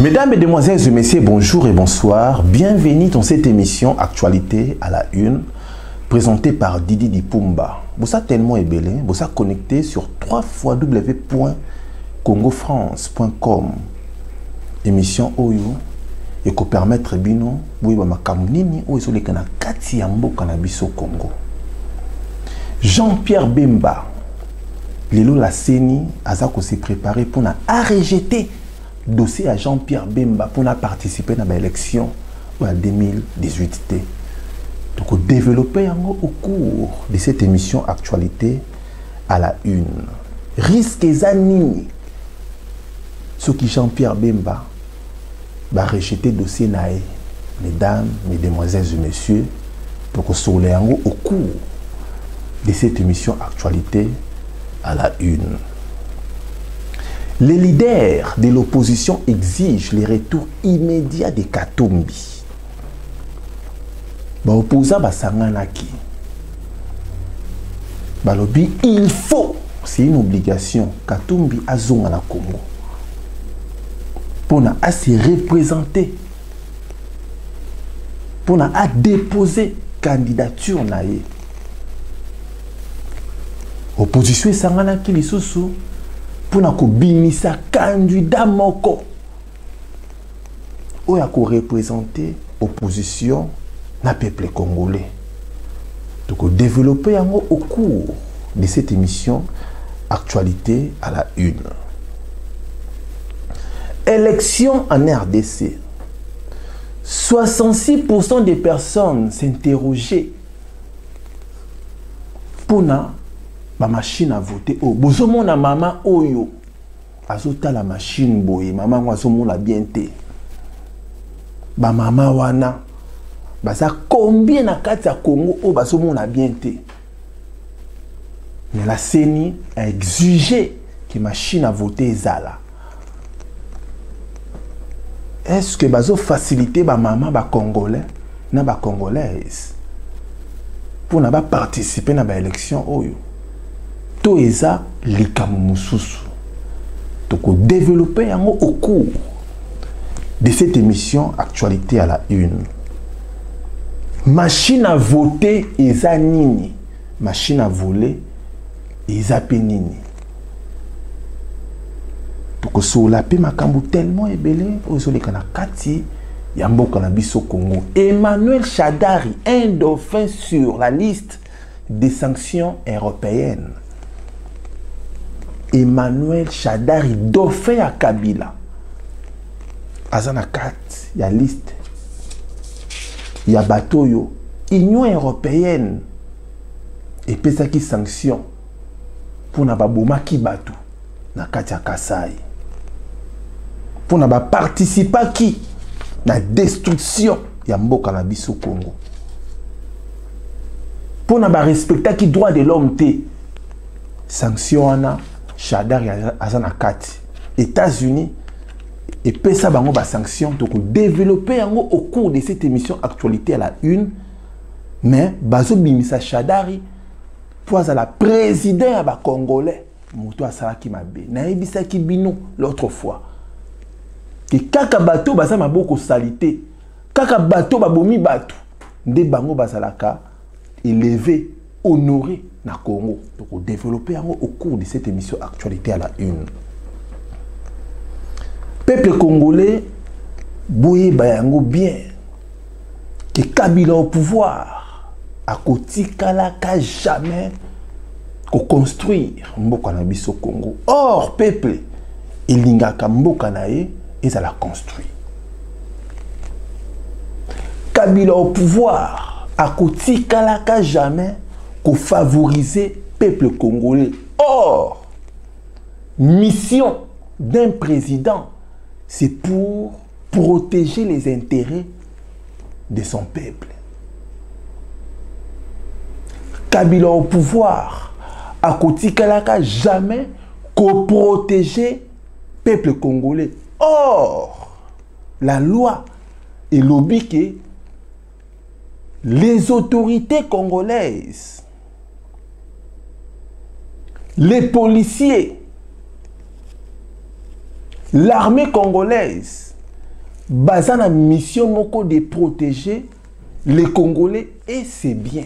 Mesdames, Mesdemoiselles et Messieurs, bonjour et bonsoir. Bienvenue dans cette émission Actualité à la Une, présentée par Didi Dipumba. Vous êtes tellement ébélé, vous êtes connecté sur www.congofrance.com. Émission Oyo, et ko permettre bino, boyeba makambo nini oyo ezoleka na kati ya mboka na biso Congo. Jean-Pierre Bemba, lelo la seni aza ko se préparer pour na rejeter dossier à Jean-Pierre Bemba pour participer à l'élection en 2018 t. Donc développer au cours de cette émission actualité à la une. Risque eza nini soki Jean-Pierre Bemba va rejeter dossier na ye mesdames, mesdemoiselles et messieurs pour que yango au cours de cette émission actualité à la une. Les leaders de l'opposition exigent le retour immédiat de Katumbi. Il faut, c'est une obligation, Katumbi azonga na Congo. Pour à se représenter. Pour à déposer candidature na ye. Opposition lisusu mpona kobimisa candidat moko. Oyo akorepresente opposition na peuple congolais. Tokodéveloppe yango au cours de cette émission actualité à la une. Élection en rdc 66% des personnes s'interrogeaient mpona bamashine à voter oyo bozomona mama oyo azotala mashine boye. Mama yango azomona bien te. Bamama wana baza combien na kati ya congo oyo bazomona bien te? Mais la seni a exigé que machine à voter ezala. Est ce que bazofacilite bamama bacongolais na bacongolaise mpona baparticipe na baélection oyo? To eza likambo mosusu. Tokodéveloppe yango au cours de cette émission actualité à la une. Machine à voter eza nini? Machine à voler eza mpe nini? Tokosola mpe makambo tellement ebele oyo ezoleka na kati ya congo. Emmanuel chadari un dauphin sur la liste des sanctions européennes emmanuel chadari dauphin ya kabila. Aza na kati ya liste ya bato oyo union européenne epesaki sanction mpona babomaki bato na kati ya kasai. Mpona baparticipaki na destruction ya mboka na biso congo. Mpona barespectaki droit de l'homme te. Sanction wana chadar aza na kati états-unis epesa bango basanction tokodéveloppe yango au cours de cette émission actualité à la une. Mais bazobimisa chadari mpo azala président ya bacongolais moto asalaki mabe. Nayebisaki bino l'autre fois. Ke kaka bato baza maboko sali te kaka bato babomi bato. Nde bango bazalaka élevé honoré na Congo. Donc, on développer au cours de cette émission Actualité à la Une. Peuple congolais, boye bayango bien que Kabila au pouvoir à kotikalaka jamais ko construire mboka na biso Congo. Or peuple ilingaka mboka na ye ezala construit. Kabila au pouvoir à kotikalaka jamais pour favoriser le peuple congolais. Or, mission d'un président, c'est pour protéger les intérêts de son peuple. Kabila au pouvoir, à côté Kalaka, jamais qu'au protéger le peuple congolais. Or, la loi est lobby que les autorités congolaises les policiers, l'armée congolaise baza na mission moko de protéger les congolais et c'est bien.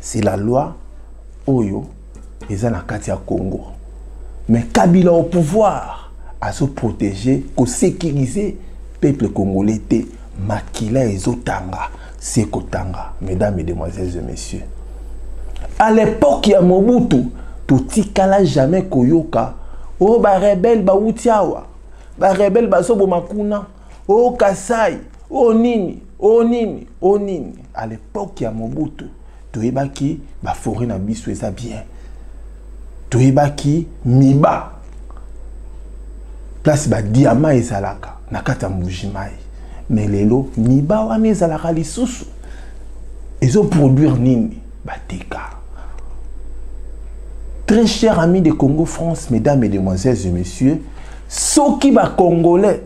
C'est la loi oyo kati ya congo. Mais kabila au pouvoir azoprotéger kosécuriser peuple congolais makila ezotanga se kotanga mesdames et demoiselles et messieurs à l'époque ya mobutu totikala jamais koyoka. O oh, barebele bauti awa barebele bazoboma kuna o oh, kasai. O oh, nini. O nini. O nini. À l'époque ya mobutu. Toyebaki baforêt na biso eza bien. Toyebaki miba. Place badiama ezalaka na kati ya mbujimai me lelo miba wana ezalaka lisusu. Ezoproduire nini? Bateka très cher ami de congo france mesdames et demoiselles et messieurs soki bacongolais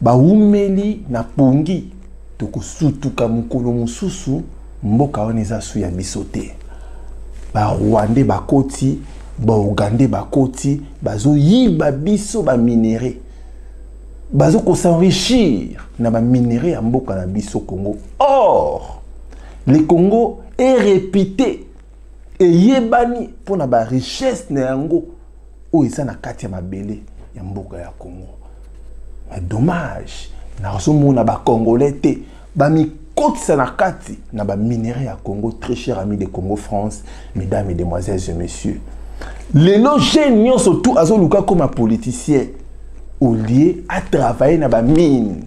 bawumeli na pongi tokosutuka mokolo mosusu mboka wana eza su ya biso te. Barwandais bakoti baugandais bakoti bazoyiba biso baminere bazokosenrichir na baminere ya mboka na biso congo. Or le congo est réputé eyebani mpona barichesse na yango oyo eza na kati ya mabele ya mboka ya congo. Mais dommage nazomona bacongolais te bamikotisa na kati na baminere ya congo très cher ami de congo france mesdames et demoiselles et messieurs. Lelo jeune nyonso tu azoluka koma politicien au lieu atravaille na bamine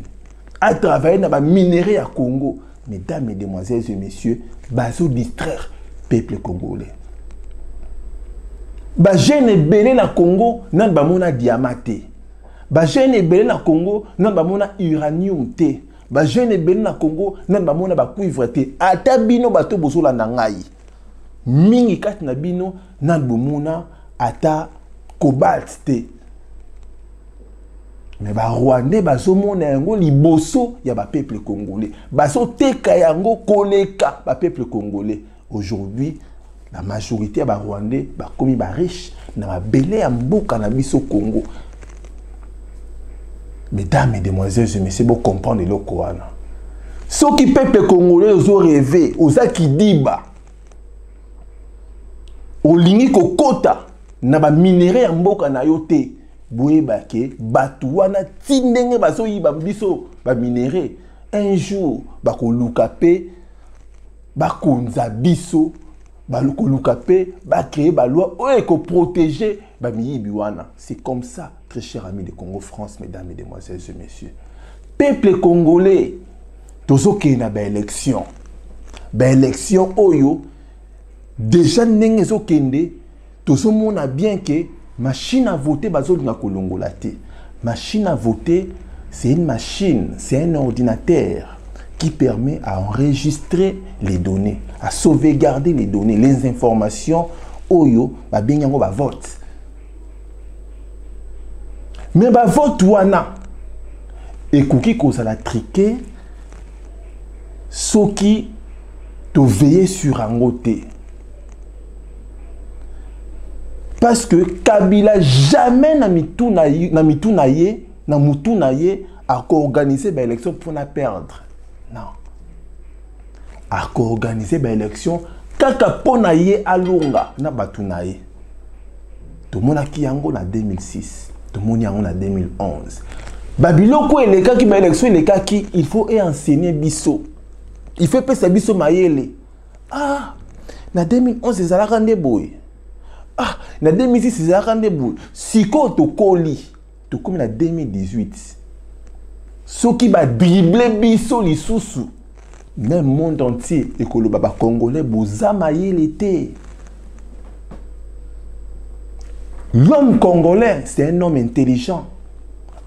atravaille na baminere ya congo. Mesdames et demoiselles et messieurs bazodistraire peuple congolais. Bajeune ebele na congo nani bamona diama te bajeune ebele na congo nani bamona uranium te? Bajeune ebele na congo nani bamona bacuivre te? Ata bino bato bozolanda ngai. Mingi kati na bino nani bomona ata cobalt te. Me barwandais bazomona yango liboso ya bapeuple congolais. Bazoteka yango koleka bapeuple congolais aujourd'hui la majorité ya barwandais bakomi bariche na mabele ya mboka na biso congo. Mesdames et demoiselles et messieurs bocomprendre eloko wana soki peuple congolais ozoreve oza kidiba olingi kokota na baminere ya mboka na yo te boyeba ke bato wana ti ndenge bazoyiba biso un jour bakoluka mpe bakonza biso bakoluka mpe bacreye baloi oyo ekoprotege bamiyibi wana c'est comme ça très cher ami de congo france mesdames et demoiselles et messieurs. Peuple congolais tozokende na baélection baélection oyo déjà ndenge ezokende tozomona bien ke machine à voter bazolinga kolongola te. Machine à voter c'est une machine c'est un ordinateur qui permet à enregistrer les données à sauvegarder les données les informations. Oyo babengi yango bavote me bavote wana. Ekoki kozala trike soki toveye sur yango te parce que kabila jamais na mitu na, ye na mutu na ye akoorganize baélection mpona perdre non. Akoorganize baélection kaka mpo na ye alonga na bato na ye. Tomonaki yango na 2006 tomoni yango na 2011 babiloko elekaki baélection elekaki il faut enseigner biso. Il faut epesa biso mayele. Ah na 2011 ezalaka nde boye? Ah na 2006 ezalaka nde boye? Sikoyo tokoli. Tokomi na 2018 soki badrible biso lisusu même monde entier ekoloba bacongolais boza mayele te. L'homme congolais c'est un homme intelligent.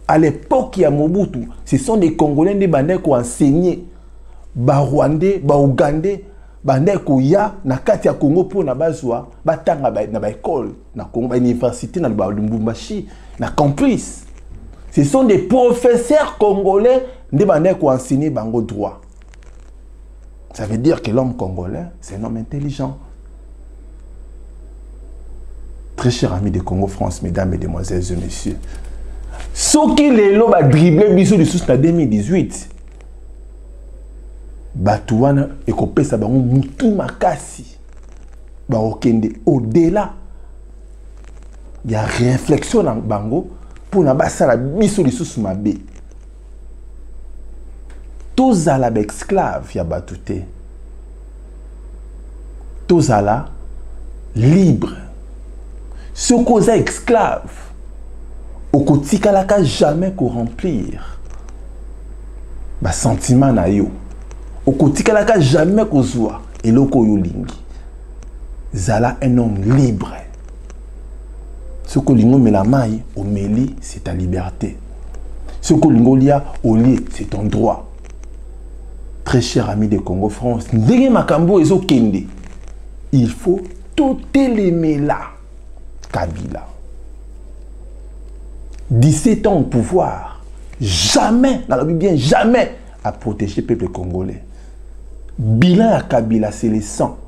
À l'époque ya mobutu ce sont des congolais nde bandai koenseigner. Barwandais baougandais bandai koya na kati ya congo mpona bazwa batanga na baekole na congo bauniversité na lubumbashi na campus ce sont des professeurs congolais. Nde bandai koenseigner bango droit. Ça veut dire que l'homme congolais c'est un homme intelligent. Très cher ami de Congo France mesdames et demoiselles et messieurs. Soki lelo badrible biso lisusu na 2018 bato wana ekopesa bango mutu makasi. Bakokende au-delà. Ya réflexion na bango mpona basala biso lisusu mabe. Tozala baesclave ya bato te. Tozala libre. Soki oza esclave okotikalaka jamais koremplir basentiment na yo. Okotikalaka jamais kozwa eloko oyo olingi. Zala un homme libre soki olingi omela mai omeli c'est ta liberté. Soki olingi olia olie c'est ton droit. Très cher ami de congo france ndenge makambo ezokende. Il faut kabila. 17 ans au pouvoir. Jamais nalobi bien jamais à protéger le peuple congolais. Bilan à kabila c'est le sang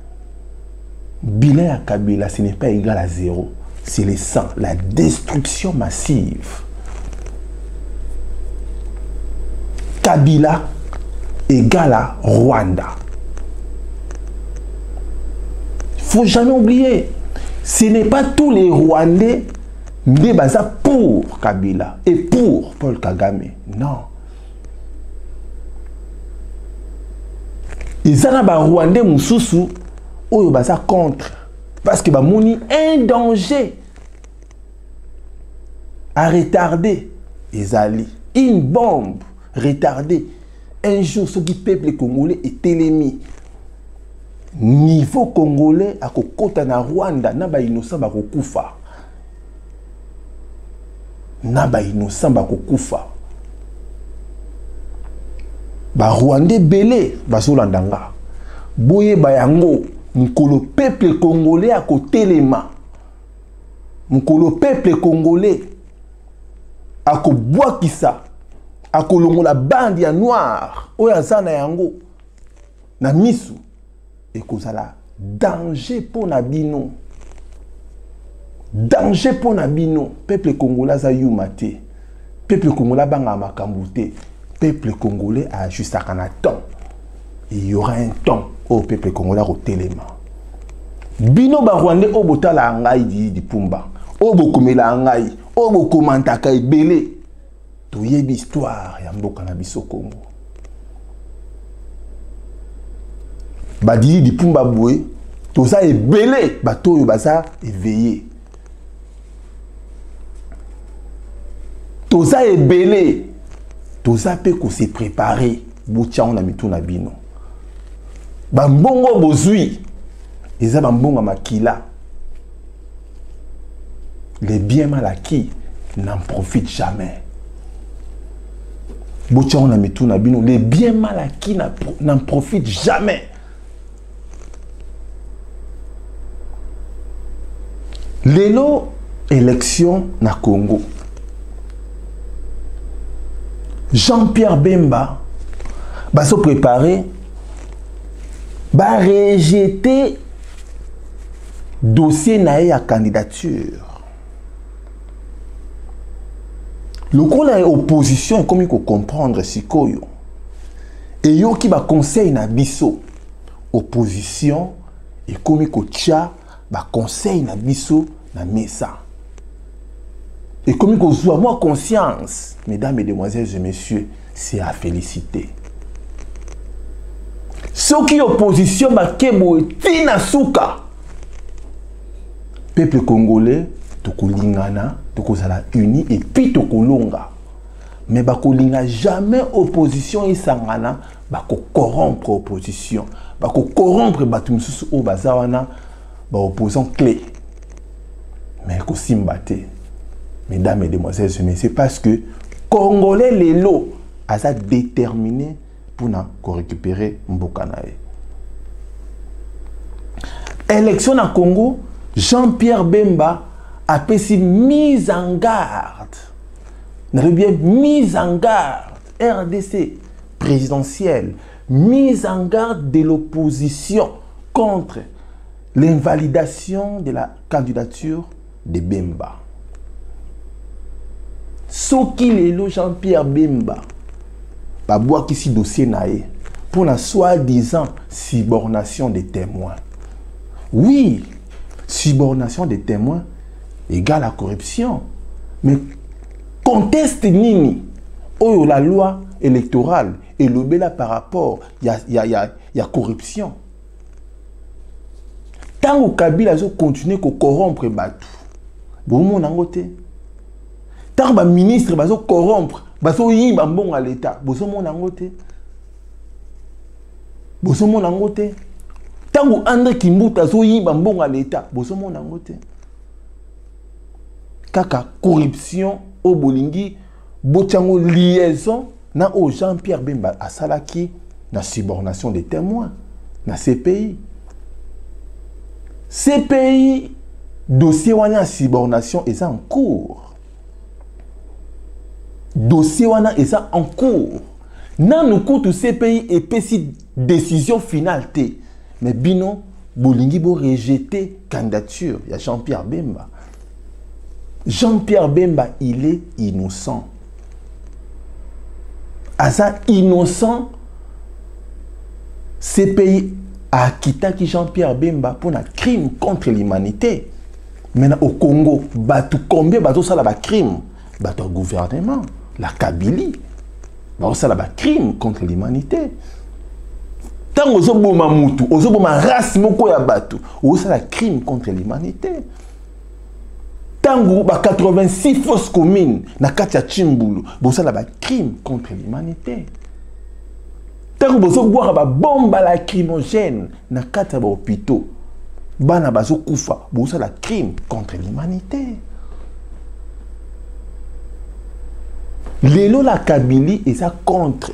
bilan à kabila ce n'est pas égal à zéro c'est le sang la destruction massive. Kabila égale à rwanda. Il faut jamais oublier ce n'est pas tous les rwandais nde baza pour kabila et pour paul kagame. Non. Eza na barwandais mosusu oyo baza contre. Parce que bamoni un danger à retarder ezali. Une bombe retardée. Un jour soki peuple congolais etelemi niveau congolais akokɔta na rwanda na bainnocent bakokufa na bainnocent bakokufa barwanda ebele bazolanda nga boyeba yango mokolo peuple congolais akotelema mokolo peuple congolais akobwakisa akolongola bande ya noire oyo aza na yango na misu ekozala danger mpo na bino. Danger mpo na bino. Peuple congolais aza yuma te. Peuple congolais abangaka makambo te. Peuple congolais ajustaka na temps. Il y aura un temps oyo peuple congolais akotelema. Bino barwandais oyo botalaka ngai didi pumba oyo bokomela ngai oyo bokomantaka ebele. Toyebi histoire ya mboka na biso congo badidi dipumba boye toza ebele bato oyo baza eveye toza ebele toza mpe kose prépare botyango na mitu na bino. Bambongo bozwi eza bambongo ya makila les biens mal acquis n'en profitent jamais. Les biens mal acquis n'en profitent jamais. Lelo élection na congo. Jean-pierre bemba bazoprépare barejete dossier na ye ya candidature lokola opposition ekomi kocomprendre sikoyo eyoki baconseil na biso opposition ekomi kotya baconseil na biso na mesa. Ekomi kozwa mwa conscience mesdames et demoiselles et messieurs c'est à féliciter. Soki opposition bake boye ntina suka peuple congolais tokolingana tokozala uni epuis tokolonga. Mais bakolinga jamais opposition esangana bakocorrompre opposition. Bakocorrompre bato mosusu oyo baza wana baopposant clé. Mais ekosimba te. Mesdames et demoiselles et messieurs parce que congolais lelo aza déterminé mpona korécupérer mboka na ye. Élection na congo jean-pierre bemba apesi mise en garde. Nalobi bien mise en garde rdc présidentielle mise en garde de l'opposition contre l'invalidation de la candidature de bemba. Soki lelo jean-pierre bemba babwakisi dossier na ye pour la soi-disant subornation des témoins. Oui subornation des témoins égale à corruption. Mais conteste nini. Oyo la loi électorale elobela par rapport ya, ya, ya, ya corruption. Ntango kabila azokontinue kocorrompre bato bomona yango te ntango baministre bazocorrompre bazoyiba mbongo ya leta bozomona yango te bozomona yango te ntango andre kimbuta azoyiba mbongo ya leta bozomona yango te kaka corruption oyo bolingi botiango liaison na oyo jean pierre bemba asalaki na subornation des témoins na cpi cpi dossier wana ya subornation eza en cours. Dossier wana eza en cours. Nanu kutu cpi epesi décision finale te. Mais bino bolingi borejete candidature ya jean pierre bemba jean pierre bemba il est innocent. Aza innocent cpi akitaki jean-pierre bemba mpona crime contre l'humanité. Maintenant au congo bato combien bazosala bacrime bato ya gouvernement la kabili bazosala bacrime contre l'humanité. Ntango ozoboma mutu ozoboma race moko ya bato ozosala crime contre l'humanité ntango ba 86 fausses communes na kati ya chimbulu bosala bacrime contre l'humanité. Ntango bozobwaka babomba lacrymogène na kati ya bahôpitaux bana bazokufa bozosala crime contre l'humanité. Lelo la kabili eza contre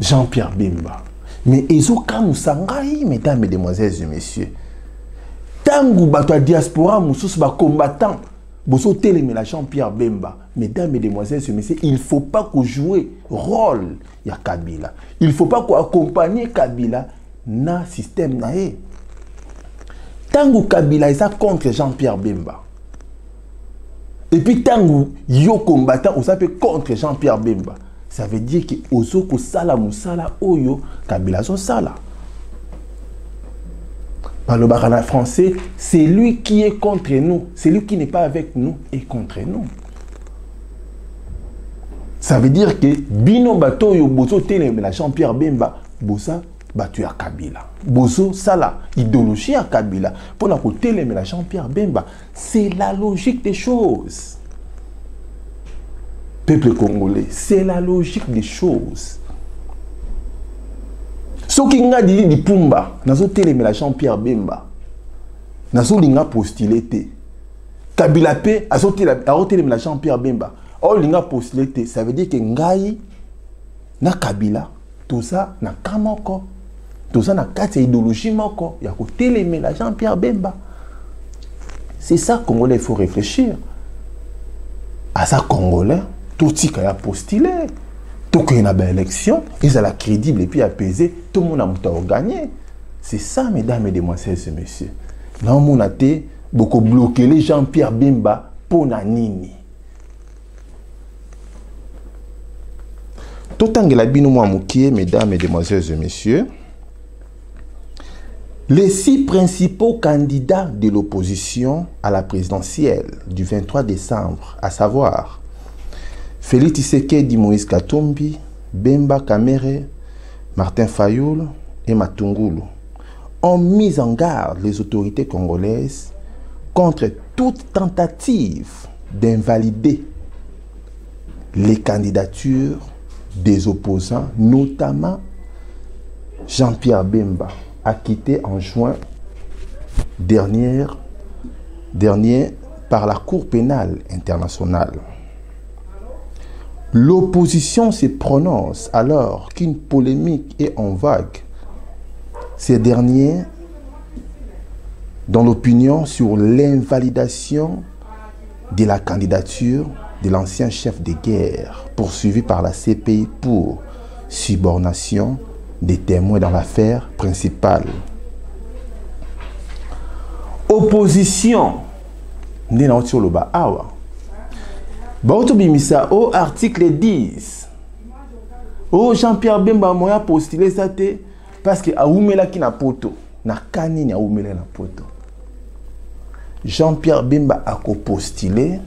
jean-pierre bemba. Mais ezokamusa ngai mesdames et demoiselles et messieurs ntango bato diaspora mosusu bacombattant bozotelemela jean-pierre bemba. Mesdames et demoiselles et messieurs il faut pas kojouer rôle ya kabila. Il faut pas koaccompagner kabila na système na ye. Ntango kabila eza contre jean-pierre bemba. Epuis ntango yo combattant oza mpe contre jean-pierre bemba. Ça veut dire ke ozo kosala mosala oyo kabila azosala balobaka na français c'est lui qui est contre nous. Celui qui n'est pas avec nous est contre nous. Ça veut dire que bino bato oyo bozotelemela jean-pierre bemba. Boza bato ya kabila. Bozosala idéologie ya kabila. Mpona kotelemela jean-pierre bemba. C'est la logique des choses. Peuple congolais c'est la logique des choses soki nga dili lipumba nazotelemela jean-pierre bemba. Nazolinga postule te. Kabila mpe azotelemela jean-pierre bemba. Olinga postule te ça veut dire ke ngai na kabila toza na ka moko. Toza na kati ya idéologie moko ya kotelemela jean-pierre bemba. C'est ça congolais il faut réfléchir. Aza congolais totika ya postule tokende na baélection ezala crédible epuis apaisé tomona moto aoganye c'est ça mesdames et demoiselles et messieurs. Naomona te bokoblokele jean-pierre bemba mpo na nini totangela bino mwa mesdames et et messieurs les six principaux candidats de l'opposition à la présidentielle du 23 décembre à savoir Félix Tshisekedi Moïse Katumbi, Bemba Kamere, Martin Fayoul et Matungulu ont mis en garde les autorités congolaises contre toute tentative d'invalider les candidatures des opposants, notamment Jean-Pierre Bemba, acquitté en juin dernier, dernier par la Cour pénale internationale. L'opposition se prononce alors qu'une polémique est en vague. Ces derniers, dans l'opinion sur l'invalidation de la candidature de l'ancien chef de guerre poursuivi par la CPI pour subornation des témoins dans l'affaire principale. Opposition, baotobimisa o article 10 o jean-pierre bemba moya postule eza te parce que awumelaki na poto na ka nini awumelaki na poto. Jean-pierre bemba akopostule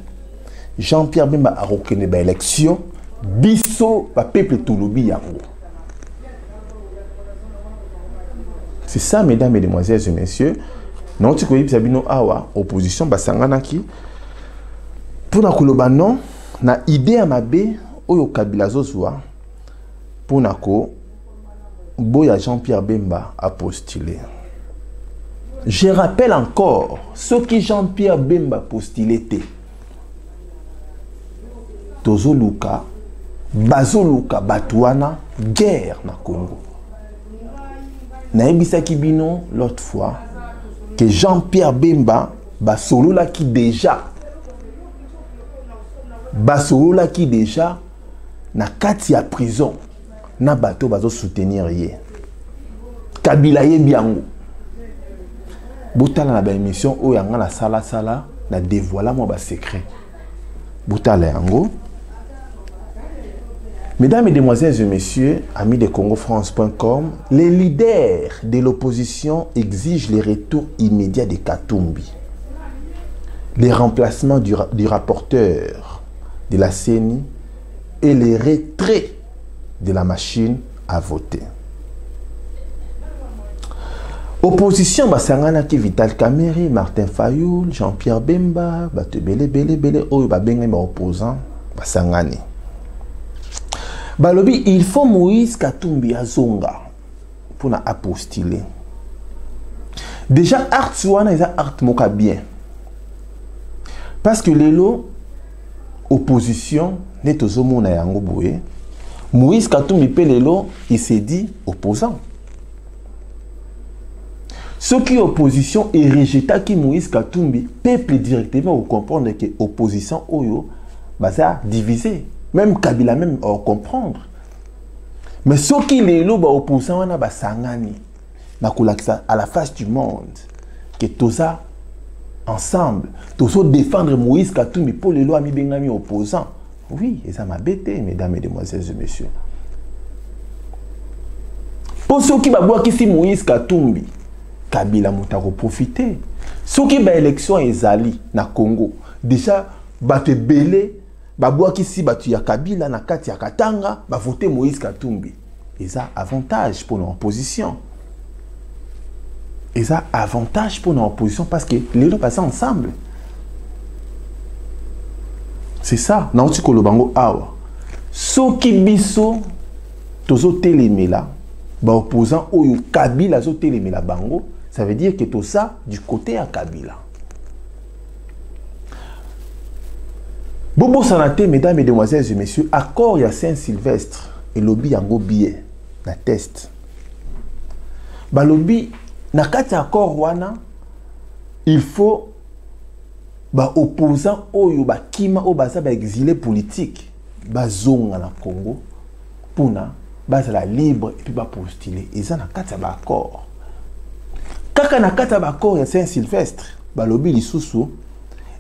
jean-pierre bemba akokende baélection biso bapeuple tolobi yango. C'est ça mesdames et demoiselles et messieurs. Nauti koyebisa bino awa opposition basanganaki mpona koloba non na ide ya mabe oyo kabila azozwa mpona koboya jean-pierre bemba apostule je rappelle encore soki jean-pierre bemba postule te tozoluka bazoluka bato wana guerre na congo. Nayebisaki bino l'autre fois que jean-pierre bemba basololaki déjà basololaki déjà na kati ya prison na bato bazosoutenir ye. Kabila yebi yango botala na baémission oyo yanga nasalasala na dévoila mwa basecret botala yango. Mesdames, Mesdemoiselles et Messieurs, amis de CongoFrance.com, les leaders de l'opposition exigent le retour immédiat de Katumbi, les remplacements du rapporteur de la CENI et les retraits de la machine à voter. Opposition basanganaki Vital Kameri, Martin Fayoul, Jean-Pierre Bemba, bato bele bele oyo babengami ba opposant basangani. balobi il faut moïse katumbi azonga mpona apostile déjà art wana art moko ya bien parce que lelo opposition nde tozomona yango boye. Moïse katumbi mpe il s'est dit opposant. Soki opposition erejetaki moïse katumbi peuple directement ocomprendre ke opposition oyo baza divisé. Même kabila même comprendre. Mais soki lelo baopposant wana basangani na kolakisa à la face du monde ke toza ensemble. Tozodéfendre moïse katumbi mpo lelo amibengami opposant. Oui eza mabe te mesdames et et messieurs. Mpo soki babwakisi moïse katumbi kabila moto akoprofite soki baélection ezali na congo. Déjà bato ebele babwakisi bato ya kabila na kati ya katanga bavote moïse katumbi eza avantage mpo na opposition eza avantage mpo na opposition parce que lelo baza ensemble. C'est ça. Nauti koloba yango awa soki biso tozotelemela baopposant oyo kabila azotelemela bango ça veut dire que toza du côté ya kabila. Bobosana te mesdames et demoiselles et messieurs accord ya saint sylvestre elobi yango bie na test balobi na kati ya accord wana il faut baopposant oyo bakima oyo baza baexilé politique bazonga na congo mpona bazala libre epuis bapostule eza na kati ya baaccord kaka na kati ya baaccord ya saint sylvestre balobi lisusu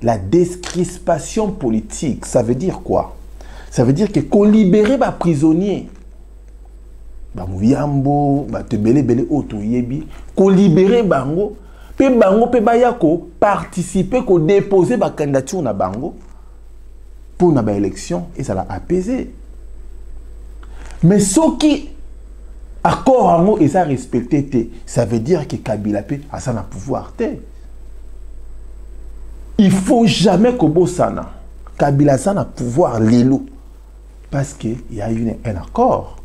la décrispation politique, ça veut dire quoi? Ça veut dire que qu'on libérer les prisonniers, bamuyambo batebele bele oto yebi qu'on libérer bango. Pe bango pe baya ko participer ko déposer ba candidature na bango pour na ba élection et ça l'a apaisé. Mais ce qui accord yango eza respecté te ça veut dire que kabila pe asa na pouvoir te. Il faut jamais kobosana kabila aza na pouvoir lelo parce que il y a eu un accord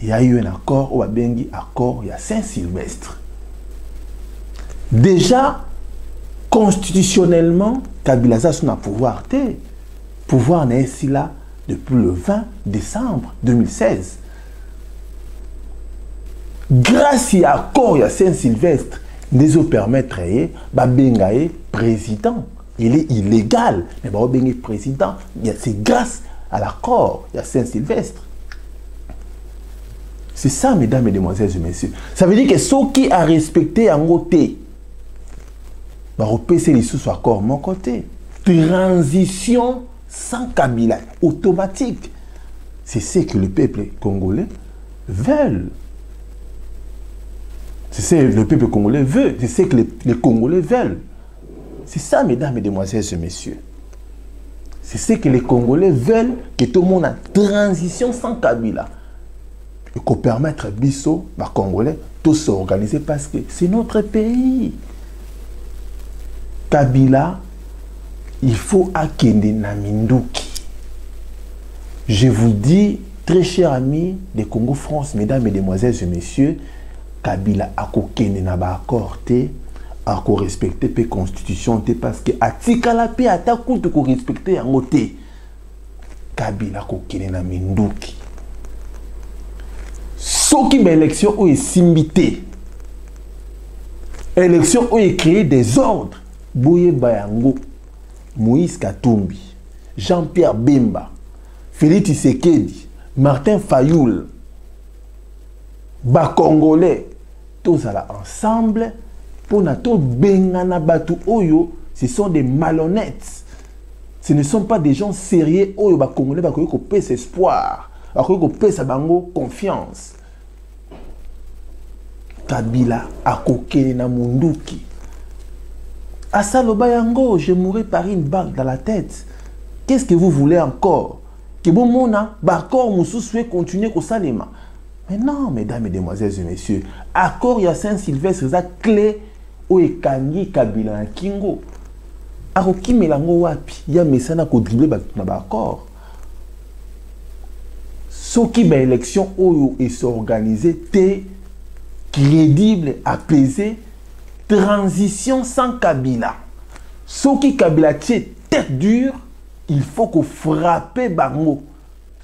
il y a eu un accord oyo babengi accord ya saint sylvestre déjà constitutionnellement kabila aza so na pouvoir te pouvoir na esila depuis le 20 décembre 2016 grâce ya accord ya saint sylvestre nde ezopermettre ye babenga ye président. Il est illégal mais baobengi président. C'est grâce à l'accord ya saint sylvestre c'est ça mesdames et demoiselles et messieurs ça veut dire que soki arespecte yango te bakopesa lisusu accord moko te transition sans Kabila, automatique. C'est ce que le peuple congolais veut. C'est ce que le peuple congolais veut. C'est ce que les, les Congolais veulent. C'est ça, mesdames, mesdemoiselles et messieurs. C'est ce que les Congolais veulent, que tout le monde a transition sans Kabila. Les Congolais, de s'organiser parce que c'est notre pays. Kabila, il faut akende na minduki. Je vous dis, très chers amis de Congo France, mesdames, mesdemoiselles et messieurs, Kabila akokende na ba accord te, ako respecter pe constitution parce que atikala pe ata kutu ko respecter yango te. Kabila akokende na minduki. Soki ba élection oyo esimbi te. Élection oyo des ordres. Boyeba yango. Moïse Katumbi, Jean-Pierre Bemba, Félix Tshisekedi, Martin Fayoul, Congolais, tous à ensemble pour na to bengana batu oyo, ce sont des malhonnêtes. Ce ne sont pas des gens sérieux oyo ba Congolais ba ko pèse espoir, ba ko pèse bango confiance. Kabila akokene na munduki. Asaloba yango, je mourrai par une balle dans la tête. Qu'est-ce que vous voulez encore? Que bon mona, bakor moussousoué continue au salima. Mais non, mesdames, et et messieurs, accord ya Saint-Sylvestre, ça clé o ekangi kabila na kingo. akokimela yango wapi? Ya mesana kodrible bato na baaccord soki baélection oyo esorganize te crédible apaisé transition sans Kabila. Soki Kabila tie tête dure, il faut qu'on frappe bango.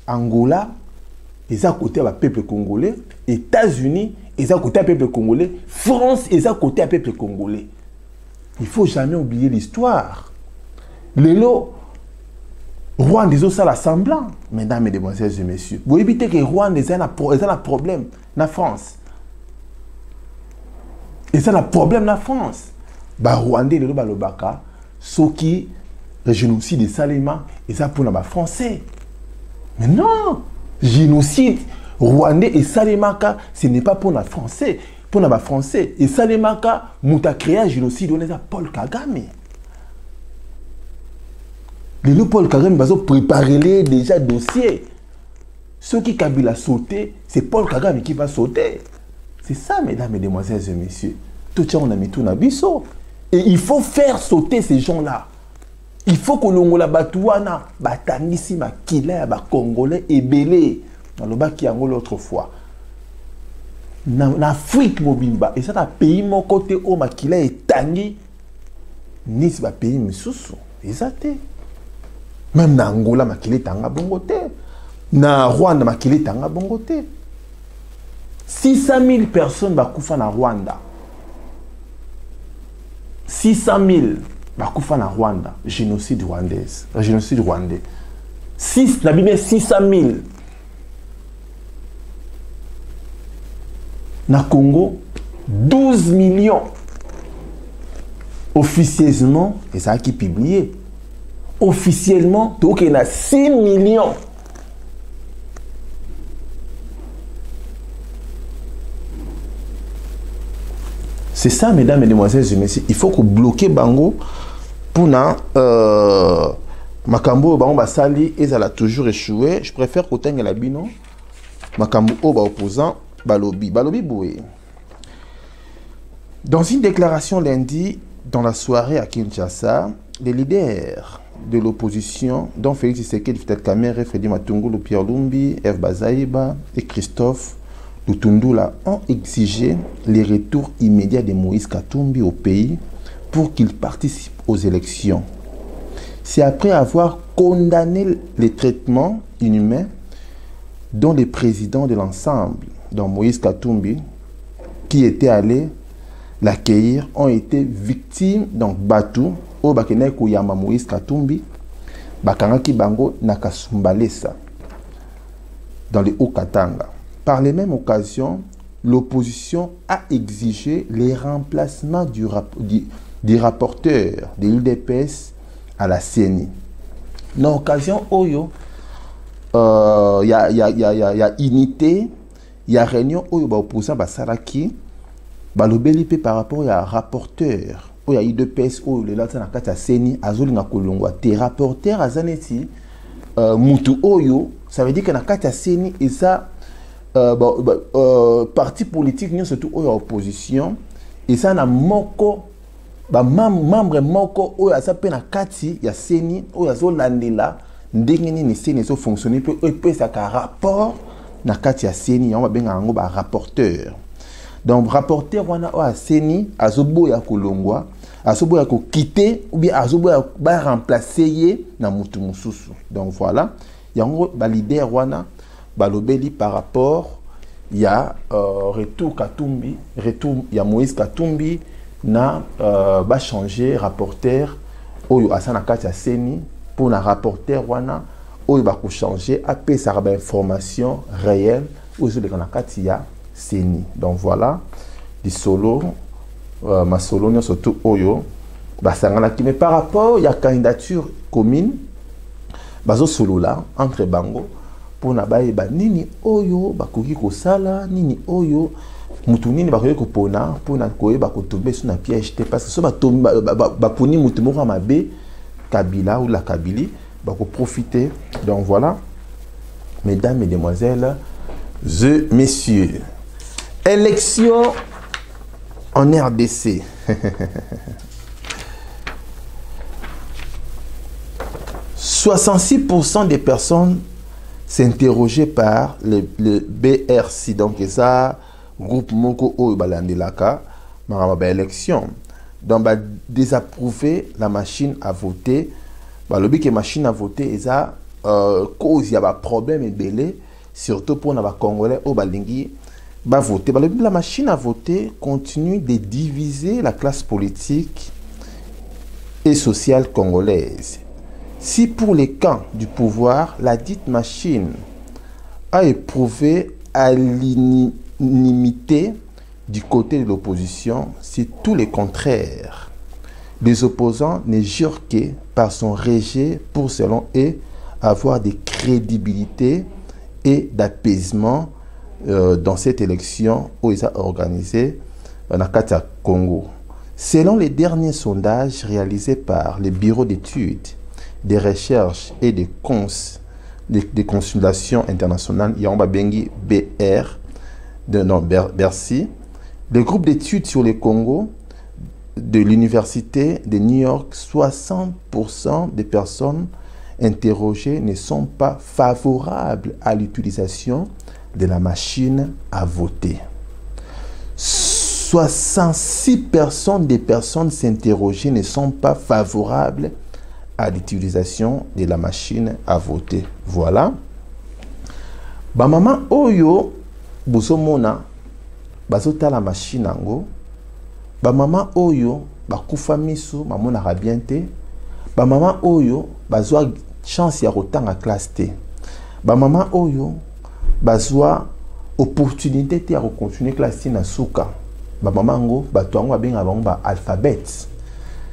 Angola, ils à côté du peuple congolais, États-Unis, ils à côté du peuple congolais, France, ils à côté du peuple congolais. Il faut jamais oublier l'histoire. Lelo, Rwanda, ils ont ça semblant, mesdames, et messieurs. Vous évitez que Rwanda, ils ont un problème en France. Et c'est le problème la France. Bah, Rwandais, le balobaka, soki, génocide de Salema, et ça pour les Français. Mais non, génocide Rwandais et Salemaka, ce n'est pas pour les Français. Pour les Français. Et Salemaka, mouta créé un génocide, est à Paul Kagame. Le Paul Kagame va préparer déjà dossier. Qui Kabila sauté, c'est Paul Kagame qui va sauter. C'est ça, mesdames, mesdemoiselles et messieurs. Tout ça, on a mis tout dans Et il faut faire sauter ces gens-là. Il faut que l'ongola batouana, batangisi makila ba congolais et belé. Dans le bas qui l'autre fois. En Afrique mobimba, et ça, dans pays mon côté où makila est tangi, ni ba pays misusu. Exacté. Même dans Angola, makila tanga bongote. Na Rwanda, makila tanga bongote. 600 000 personnes bakufa na Rwanda. 600 000 bakufa na Rwanda, génocide rwandaise, génocide rwandais. 6 na Bible 600 000. Na Congo 12 millions. Officieusement, qui publié. Officiellement, donc il y a 6 millions. C'est ça, mesdames, mesdemoiselles et messieurs. Il faut que bloquer Bango pour na euh, makambo bango basali ezala toujours échoué. Je préfère que la bino makambo ba opposant balobi balobi boye. Dans une déclaration lundi dans la soirée à Kinshasa, les leaders de l'opposition, dont Félix Tshisekedi, Vital Kamerhe, Freddy Matungulu, Pierre Lumbi, Eve Bazaïba et Christophe Lutundula ont exigé le retour immédiat de Moïse Katumbi au pays pour qu'il participe aux élections. C'est après avoir condamné les traitements inhumains dont les présidents de l'ensemble, dont Moïse Katumbi, qui étaient allés l'accueillir, ont été victimes donc Batu, au Kouyama Moïse Katumbi, Bakangaki Bango Nakasumbalesa, dans les Hauts-Katanga. Par les mêmes occasions, l'opposition a exigé les remplacements du, du, rapporteur de l'UDPS à la CENI na occasion oyo euh, ya, ya, ya, ya, ya unité ya réunion oyo baopposant basalaki balobeli mpe par rapport ya rapporteur oyo ya idps oyo lelo aza na kati ya seni azolinga kolongwa te rapporteur aza neti uh, mutu oyo ça veut dire que na kati ya seni eza uh, ba, ba, uh, parti politique nyonso tu oyo ya opposition eza na moko bamembre moko oyo aza mpe na kati ya seni oyo seni rapport na kati ya seni yango babengaka yango barapporteur donc rapporteur wana oyo aseni azoboya kolongwa azoboya kokite ou bien azoboya baremplace ye na mutu mosusu. Donc voilà. Yango balider wana balobeli par rapport ya uh, retour katumbi retour ya moïse katumbi na uh, bachanger rapporteur oyo aza na kati ya seni mpona rapporteur wana oyo bakochange apesaka bainformation réelle oyo ezoleka na kati ya seni. Donc voilà lisolo uh, masolo nyonso tu oyo basanganaki mais par rapport ya candidature commune bazosolola entre bango mpona bayeba nini oyo bakoki kosala nini oyo mutu nini bakoki kopona mpona koyeba kotombe so na piège te. Parce que so baponi mutu moko ya mabe kabila ou la kabili bakoprofite. Donc voilà mesdames mesdemoiselles et messieurs élection en RDC « 66% des personnes s'interrogeaient par le, BRC, donc ça, groupe Moko Oyo Balandelaka, ma élection. Donc, bah, désapprouver la machine à voter. Le but que machine à voter, ça, euh, cause, il y a un problème belé, surtout pour les Congolais, au Balingi, voter. Le but la machine à voter continue de diviser la classe politique et sociale congolaise. Si pour les camps du pouvoir, la dite machine a éprouvé à l'inimité du côté de l'opposition, c'est tout le contraire. Les opposants ne jurent que par son rejet pour, selon eux, avoir des crédibilités et d'apaisement euh, dans cette élection où ils ont organisé en Akata Congo. Selon les derniers sondages réalisés par le Bureau d'études, des recherches et des, cons, des, consultations internationales, Yamba Bengi BR, de non, Bercy, le groupe d'études sur le Congo de l'Université de New York, 60% des personnes interrogées ne sont pas favorables à l'utilisation de la machine à voter. 66 personnes des personnes s'interrogées ne sont pas favorables à l'utilisation de la machine à voter. Voilà. Ba maman oyo bozomona bazotala machine yango. Bamama oyo bakufa miso bamonaka bien te. Bamama oyo bazwa chance ya kotanga classe te. Bamama oyo bazwa opportunité te ya kocontinue classe te na suka. Bamama yango bato yango babengaka bango baalphabet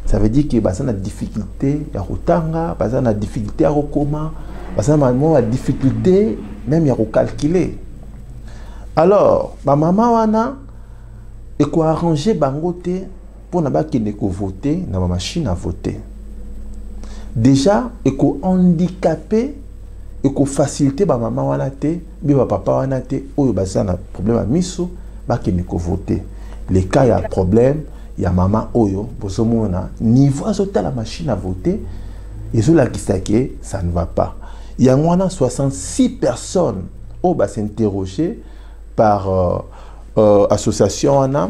ça veut dire que baza na difficulté ya kotanga baza na difficulté ya kokoma baza na mwa difficulté même ya kocalcule alors bamama wana ekoarrange bango te mpona bakende kovote na bamashine à voter. Déjà ekohandicapé ekofacilité bamama wana te mpe bapapa wana te oyo baza na problème ya miso bakende le cas ya problème ya mama oyo bozomona niveau azotala machine à voter ezolakisa ke ça ne va pas. Yango wana 66 personnes oyo basinterroge par euh, euh, association wana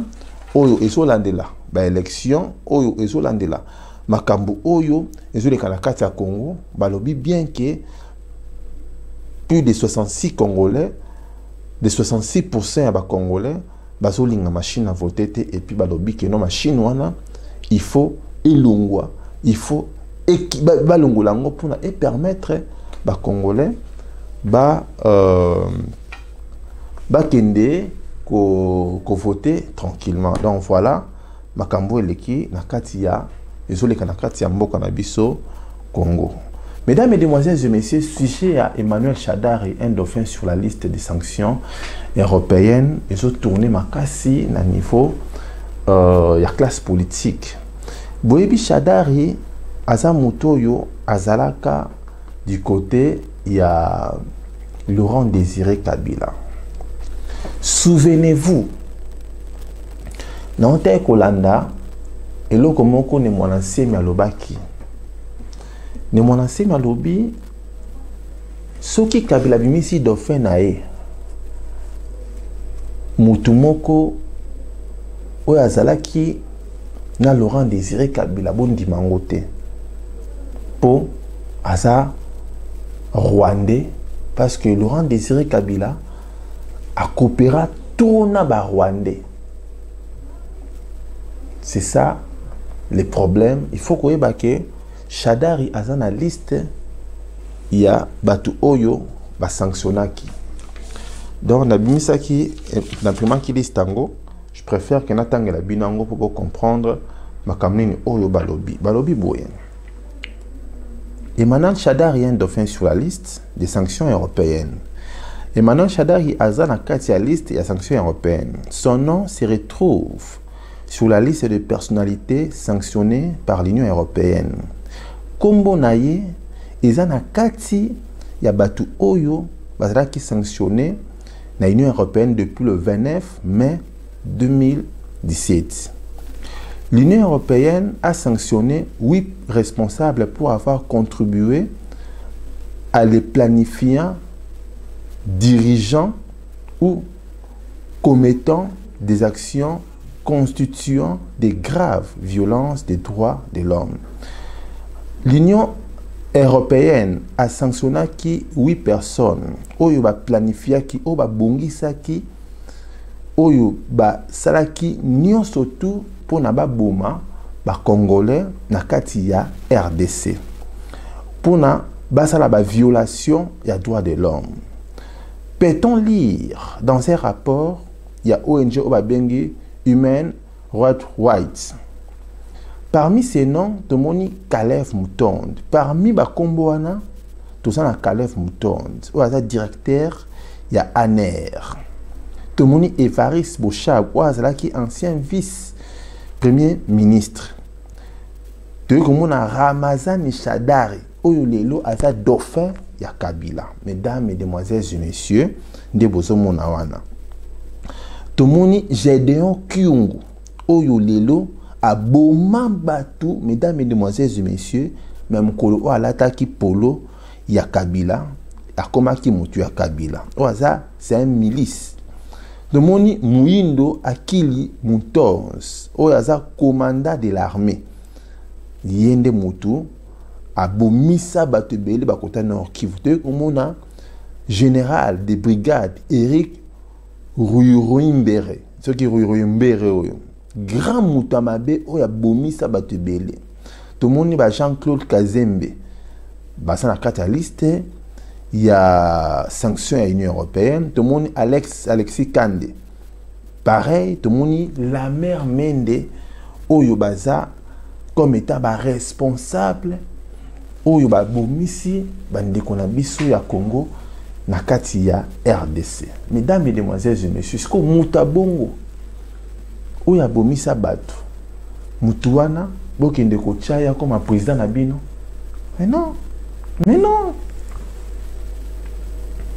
oyo ezolandela baélection oyo ezolandela. Makambo oyo ezoleka na kati ya congo balobi bien ke plus de 66 congolais de 66 ya bacongolais bazolinga machine à voter te et puis balobi ke no machine wana il faut elongwa il faut balongola yango mpona epermettre bacongolais ba euh, bakende kovote ko tranquillement donc voilà makambo eleki na ya ezoleka na ya mboka na biso Congo. Mesdames, Mesdemoiselles et Messieurs, sujet à Emmanuel Chadari, un dauphin sur la liste des sanctions européennes, ils ont tourné ma casse à niveau euh, la classe politique. Boyebi Chadari, Aza Mutoyo, Azalaka, du côté, il y a Laurent Désiré Kabila. Souvenez-vous, le Kolanda, eloko moko ne mwana nsemi alobaki ne mwana nsemi alobi soki kabila abimisi dauphin na ye mutu moko oyo azalaki na laurent désiré kabila bondima yango te. Mpo aza rwandais parce que laurent désiré kabila akopera to na barwandais c'est ça les problèmes il faut koyeba ke shadari aza na liste ya bato oyo basanctionnaki donc nabimisaki naprimaki liste yango je préfère ke natangela bino yango mpo bocomprendre makambo nini oyo balobi balobi boye Emmanuel Chadari est un dauphin sur la liste des sanctions européennes. Emmanuel Chadari aza na kati ya liste ya sanctions européennes. Son nom se retrouve sur la liste de personnalités sanctionnées par l'Union européenne. Kombo na ye eza na kati ya bato oyo bazalaki sanctionné na Union européenne depuis le 29 mai 2017. L'Union européenne a sanctionné huit responsables pour avoir contribué à les planifiants, dirigeants ou commettant des actions constituant des graves violences des droits de l'homme. L'Union européenne a sanctionné qui? Huit personnes. Oyo baplanifiaki oyo babongisaki oyo basalaki nyonso tu mpona baboma bacongolais na kati ya rdc mpona basala baviolation ya droit de l'homme. Peut-on lire dans ces rapports ya ong oyo babengi human rights rights? Parmi ces noms tomoni calef mutonde parmi bakombo wana toza na calef mutonde oyo aza directeur ya aner. Tomoni evaris boshab oyo azalaki ancien vice premier ministre. Toyei komona ramazani shadari oyo lelo aza dauphin ya kabila. Mesdames mesdemoiselles et messieurs nde bozomona wana. Tomoni gedeon kiungu oyo lelo aboma bato mesdames mesdemoiselles et messieurs me mokolo oyo alataki polo ya kabila. Akomaki motu ya kabila. Oyo aza c'est un milice. Tomoni muyindo akili mutos oyo aza commandant de l'armée. Ye nde motu abomisa bato ebele bakota nord kivu. Toyei général de brigade eric ruiruimbere soki ruiruimbere oyo grand moto ya mabe oyo abomisa bato ebele. Tomoni ba jean claude kazembe baza na kati ya liste ya sanction ya union européenne. Tomoni alex alexis kande. Pareil tomoni la mère mende oyo baza comme état baresponsable oyo babomisi bandeko na biso ya congo na kati ya rdc mesdames et demoiselles et messieurs sikoyo moto abongo oyo abomisa bato. Motu wana bokende kotya ya koma président na bino. Mais non. Mais non.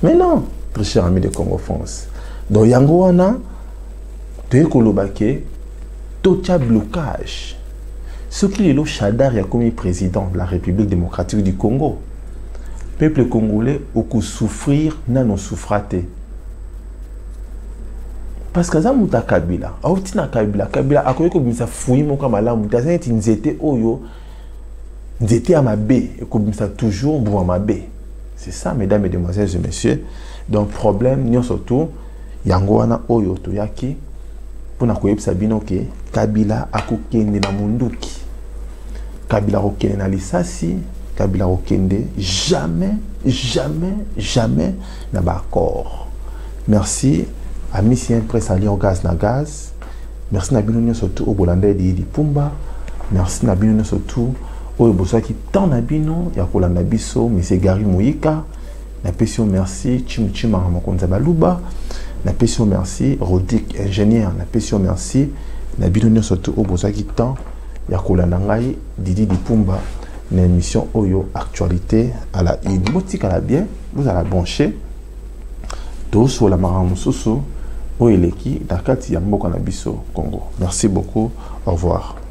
Mais non très cher ami de congo france. Donc yango wana toyei koloba ke totya blocage. Soki lelo shadar akomi président de la république démocratique du congo peuple congolais okosouffrir nano souffra te parce que aza moto ya kabila auti na kabila kabila akoki kobimisa fui moko ya malamu. Te aza neti nzete oyo nzete ya mabe ekobimisa toujours mbuma mabe. C'est ça mesdames et demoiselles et messieurs. Donc problème nyonso tu yango wana oyo toyaki mpona koyebisa bino ke kabila akokende na monduki kabila akokende na lisasi kabila akokende jamais jamais jamais na baaccord merci amisi presse allion gaz na gaz. Merci na bino nyonso tu oyo bolanda edeyedi pumba. Merci na bino nyonso tu oyo bozwaki temps na bino ya kolanda biso monsieur merci chimuchimanga mokonzi ya baluba. Napesi merci rodic ingénieur. Napesi yo merci na bino nyonso te oyo bozwaki ya didi lipumba na émission oyo actualité à la une. Botikala bien bozala branché tosola makambo mosusu oyo eleki na kati ya mboka na biso congo. Merci beaucoup. Au revoir